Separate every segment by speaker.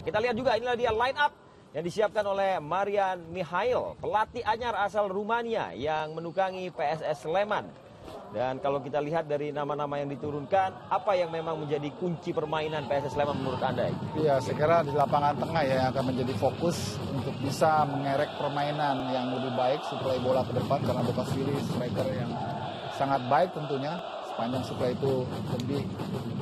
Speaker 1: Kita lihat juga inilah dia line up yang disiapkan oleh Marian Mihail, pelatih anyar asal Rumania yang menukangi PSS Sleman. Dan kalau kita lihat dari nama-nama yang diturunkan, apa yang memang menjadi kunci permainan PSS Sleman menurut Anda?
Speaker 2: Iya, saya kira di lapangan tengah ya yang akan menjadi fokus untuk bisa mengerek permainan yang lebih baik supaya bola ke depan karena Bokasvili striker yang sangat baik tentunya sepanjang supaya itu lebih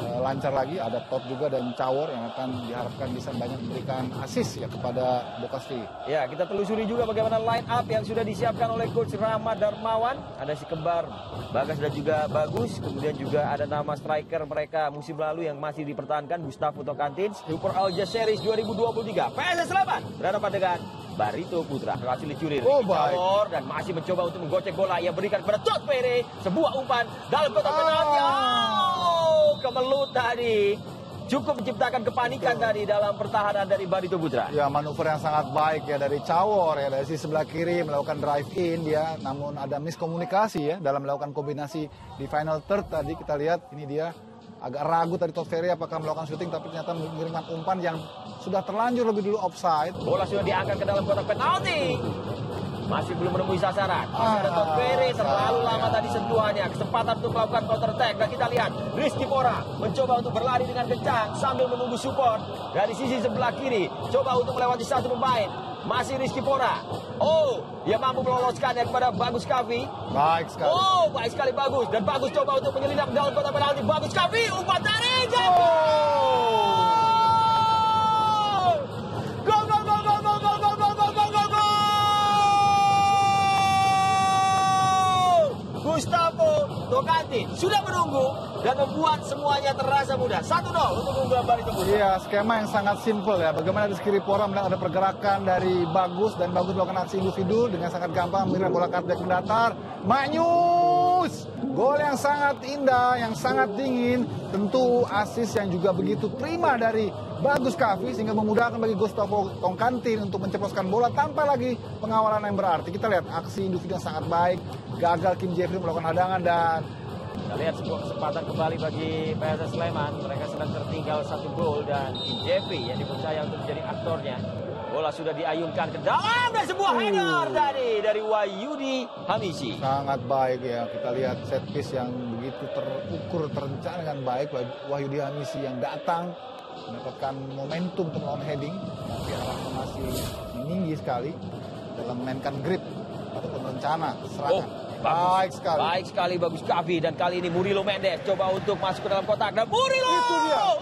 Speaker 2: uh, lancar lagi. Ada Top juga dan Cawor yang akan diharapkan bisa banyak memberikan asis ya kepada Bokasvi.
Speaker 1: Ya, kita telusuri juga bagaimana line up yang sudah disiapkan oleh Coach Rama Darmawan. Ada si kembar Bagas dan juga Bagus. Kemudian juga ada nama striker mereka musim lalu yang masih dipertahankan Gustavo Tokantins. Super Series 2023. PSS Selamat berhadapan dengan Barito Putra. Berhasil dicuri
Speaker 2: oh, Cawor
Speaker 1: dan masih mencoba untuk menggocek bola. Ia berikan kepada Tot Pere. Sebuah umpan dalam kotak penalti. Oh kemelut tadi. Cukup menciptakan kepanikan Betul. tadi dalam pertahanan dari Barito Putra.
Speaker 2: Ya manuver yang sangat baik ya dari Cawor ya dari sisi sebelah kiri melakukan drive in dia. Namun ada miskomunikasi ya dalam melakukan kombinasi di final third tadi. Kita lihat ini dia agak ragu tadi Ferry apakah melakukan syuting tapi ternyata mengirimkan umpan yang sudah terlanjur lebih dulu offside.
Speaker 1: Bola sudah diangkat ke dalam kotak penalti. Masih belum menemui sasaran. Masih ada Todd Ferry terlalu lama tadi sentuhannya. Kesempatan untuk melakukan counter attack. Dan kita lihat Rizky Pora mencoba untuk berlari dengan kencang sambil menunggu support dari sisi sebelah kiri. Coba untuk melewati satu pemain. Masih Rizky Pora. Oh, dia mampu meloloskannya kepada Bagus Kavi.
Speaker 2: Baik sekali.
Speaker 1: Oh, baik sekali Bagus. Dan Bagus coba untuk menyelinap dalam kotak penalti. Bagus Kavi, umpan dari Jadi. Oh. Tokanti sudah menunggu dan membuat semuanya terasa mudah. 1-0 untuk unggulan Barito Putra.
Speaker 2: Iya, skema yang sangat simpel ya. Bagaimana di kiri Pora melihat ada pergerakan dari Bagus dan Bagus melakukan aksi individu dengan sangat gampang mengirim bola cutback mendatar. Manyus! Yang sangat indah, yang sangat dingin. Tentu asis yang juga begitu prima dari Bagus Kavi sehingga memudahkan bagi Gustavo Tongkantin untuk menceploskan bola tanpa lagi pengawalan yang berarti. Kita lihat aksi individu yang sangat baik. Gagal Kim Jeffrey melakukan hadangan dan
Speaker 1: kita lihat sebuah kesempatan kembali bagi PSS Sleman. Mereka sedang tertinggal satu gol dan Kim Jeffrey yang dipercaya untuk menjadi aktornya. Bola sudah diayunkan ke dalam dan sebuah uh. header tadi dari Wahyudi Hamisi.
Speaker 2: Sangat baik ya. Kita lihat set piece yang begitu terukur, terencana dengan baik. Wahyudi Hamisi yang datang mendapatkan momentum untuk melawan heading. Tapi arahnya masih tinggi sekali dalam memainkan grip ataupun rencana serangan. Oh.
Speaker 1: Bagus. Baik sekali. Baik sekali bagus Kavi dan kali ini Murilo Mendes coba untuk masuk ke dalam kotak dan Murilo.
Speaker 2: Itu dia. Oh.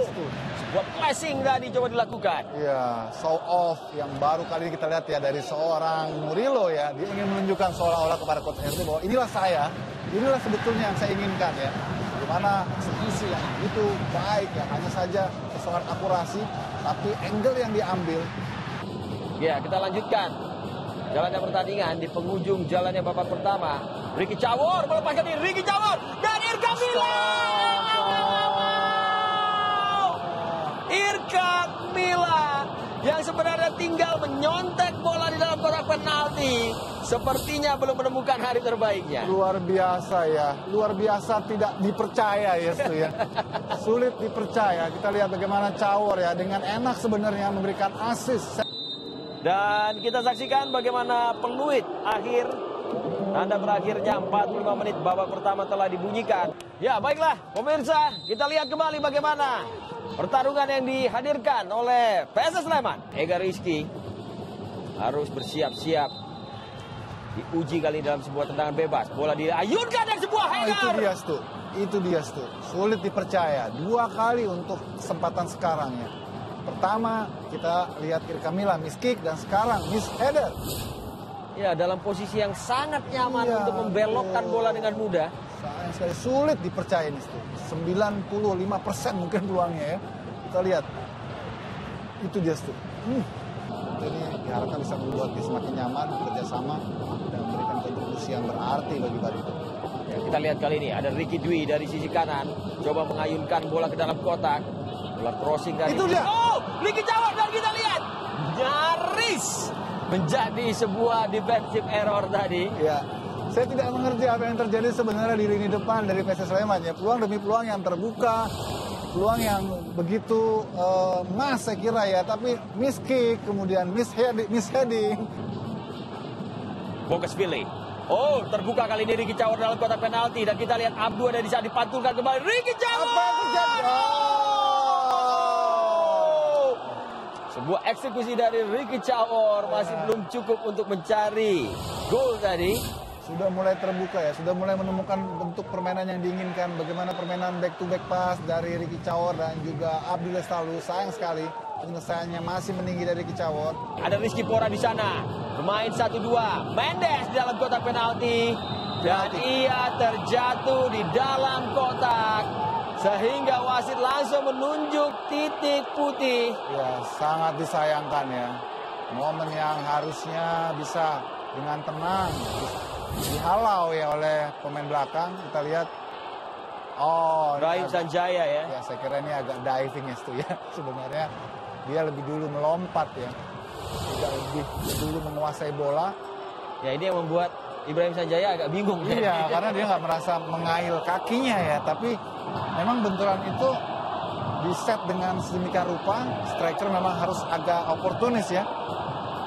Speaker 2: Itu dia.
Speaker 1: Sebuah passing tadi coba dilakukan.
Speaker 2: Iya, show off yang baru kali ini kita lihat ya dari seorang Murilo ya. Dia ingin menunjukkan seolah-olah kepada coach RT bahwa inilah saya, inilah sebetulnya yang saya inginkan ya. Bagaimana eksekusi yang itu baik ya, hanya saja persoalan akurasi, tapi angle yang diambil.
Speaker 1: Ya, kita lanjutkan jalannya pertandingan di penghujung jalannya babak pertama. Ricky Cawor melepaskan diri Ricky Cawor dan Irka Mila. Irka Mila yang sebenarnya tinggal menyontek bola di dalam kotak penalti. Sepertinya belum menemukan hari terbaiknya.
Speaker 2: Luar biasa ya, luar biasa tidak dipercaya ya itu ya. Sulit dipercaya. Kita lihat bagaimana Cawor ya dengan enak sebenarnya memberikan asis.
Speaker 1: Dan kita saksikan bagaimana peluit akhir Tanda berakhirnya 45 menit babak pertama telah dibunyikan. Ya baiklah pemirsa kita lihat kembali bagaimana pertarungan yang dihadirkan oleh PSS Sleman. Ega Rizky harus bersiap-siap diuji kali dalam sebuah tendangan bebas. Bola diayunkan dan sebuah header.
Speaker 2: Oh, itu dia tuh. Itu dia tuh. Sulit dipercaya. Dua kali untuk kesempatan sekarang ya. Pertama kita lihat kiri Kamila miss kick dan sekarang miss header.
Speaker 1: Ya dalam posisi yang sangat nyaman ya, untuk membelokkan bola dengan mudah.
Speaker 2: Sayang sekali sulit dipercaya ini. 95 persen mungkin peluangnya ya. Kita lihat. Itu dia tuh. Hmm. Ini diharapkan bisa membuat dia semakin nyaman kerjasama dan memberikan kontribusi yang berarti bagi Barito.
Speaker 1: Ya, kita lihat kali ini ada Ricky Dwi dari sisi kanan coba mengayunkan bola ke dalam kotak Bola crossing kali
Speaker 2: Itu dia.
Speaker 1: Oh, Ricky Cawar dan kita lihat nyaris menjadi sebuah defensive error tadi.
Speaker 2: Ya. Saya tidak mengerti apa yang terjadi sebenarnya di lini depan dari PSS Sleman ya. Peluang demi peluang yang terbuka. peluang yang begitu eh, emas saya kira ya, tapi miss kick, kemudian miss heading, miss heading.
Speaker 1: Bogasvili. Oh, terbuka kali ini Ricky Cawor dalam kotak penalti dan kita lihat Abdu ada di saat dipantulkan kembali. Ricky Cawor.
Speaker 2: Apa yang terjadi?
Speaker 1: Oh! Sebuah eksekusi dari Ricky Cawor masih belum cukup untuk mencari gol tadi.
Speaker 2: Sudah mulai terbuka ya, sudah mulai menemukan bentuk permainan yang diinginkan. Bagaimana permainan back to back pass dari Ricky Cawor dan juga Abdul Lestalu. Sayang sekali penyelesaiannya masih meninggi dari Ricky Cawor.
Speaker 1: Ada Rizky Pora di sana. Pemain 1-2. Mendes di dalam kotak penalti. Dan
Speaker 2: Penalti.
Speaker 1: ia terjatuh di dalam kotak. Sehingga wasit langsung menunjuk titik putih.
Speaker 2: Ya, sangat disayangkan ya. Momen yang harusnya bisa dengan tenang dihalau ya oleh pemain belakang. Kita lihat oh,
Speaker 1: Rahim Sanjaya ya.
Speaker 2: ya saya kira ini agak diving ya Stu ya. Sebenarnya dia lebih dulu melompat ya. Tidak lebih dulu menguasai bola.
Speaker 1: Ya ini yang membuat Ibrahim Sanjaya agak bingung.
Speaker 2: Iya, karena dia nggak merasa mengail kakinya ya. Tapi memang benturan itu di set dengan sedemikian rupa, striker memang harus agak oportunis ya.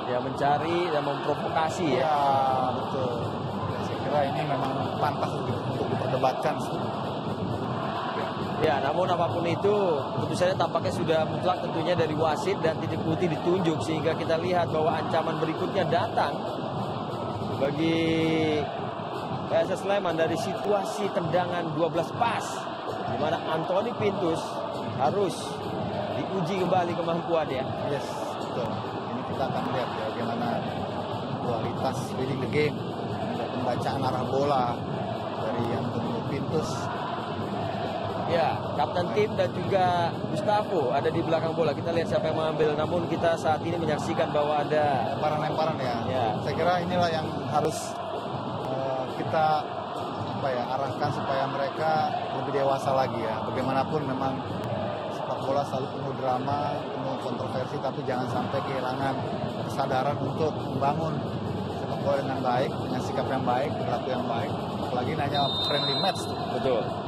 Speaker 1: Ya mencari dan memprovokasi ya.
Speaker 2: Iya, betul. Ya, saya kira ini memang pantas untuk, diperdebatkan.
Speaker 1: Ya, namun apa pun itu, keputusannya tampaknya sudah mutlak tentunya dari wasit dan titik putih ditunjuk sehingga kita lihat bahwa ancaman berikutnya datang bagi PSS Sleman dari situasi tendangan 12 pas di mana Anthony Pintus harus diuji kembali kemampuannya.
Speaker 2: Yes, betul. Ini kita akan lihat ya bagaimana kualitas reading the game, pembacaan arah bola dari Antonio Pintus.
Speaker 1: Ya, kapten tim dan juga Gustavo ada di belakang bola. Kita lihat siapa yang mengambil. Namun kita saat ini menyaksikan bahwa ada
Speaker 2: Lemparan-lemparan ya.
Speaker 1: Ya.
Speaker 2: Saya kira inilah yang harus eh, kita apa ya arahkan supaya mereka lebih dewasa lagi ya. Bagaimanapun memang sepak bola selalu penuh drama, penuh kontroversi, tapi jangan sampai kehilangan kesadaran untuk membangun sepak bola dengan baik, dengan sikap yang baik, perilaku yang baik. Apalagi ini hanya friendly match.
Speaker 1: Betul.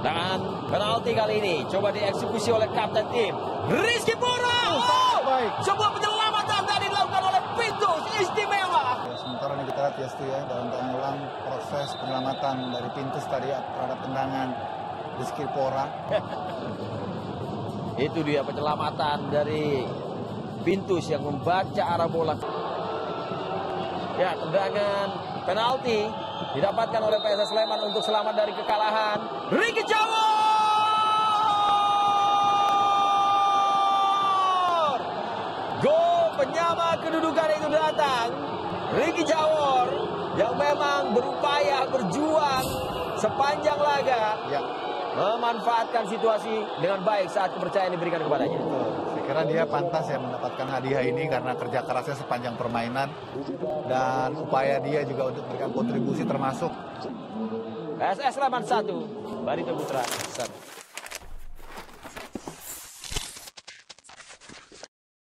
Speaker 1: Dan penalti kali ini coba dieksekusi oleh kapten tim Rizky Pura.
Speaker 2: sangat baik.
Speaker 1: Sebuah penyelamatan tadi dilakukan oleh Pintus istimewa.
Speaker 2: Ya, sementara ini kita lihat ya, Stu, ya dalam mengulang proses penyelamatan dari Pintus tadi ya, terhadap tendangan Rizky Pora.
Speaker 1: Itu dia penyelamatan dari Pintus yang membaca arah bola. Ya, tendangan penalti didapatkan oleh PSS Sleman untuk selamat dari kekalahan. Ricky Jawor! Gol penyama kedudukan itu datang. Ricky Jawor yang memang berupaya berjuang sepanjang laga
Speaker 2: Ya,
Speaker 1: memanfaatkan situasi dengan baik saat kepercayaan diberikan kepadanya.
Speaker 2: Kira dia pantas ya mendapatkan hadiah ini karena kerja kerasnya sepanjang permainan dan upaya dia juga untuk memberikan kontribusi termasuk
Speaker 1: PSS Sleman 1, Barito Putra 1.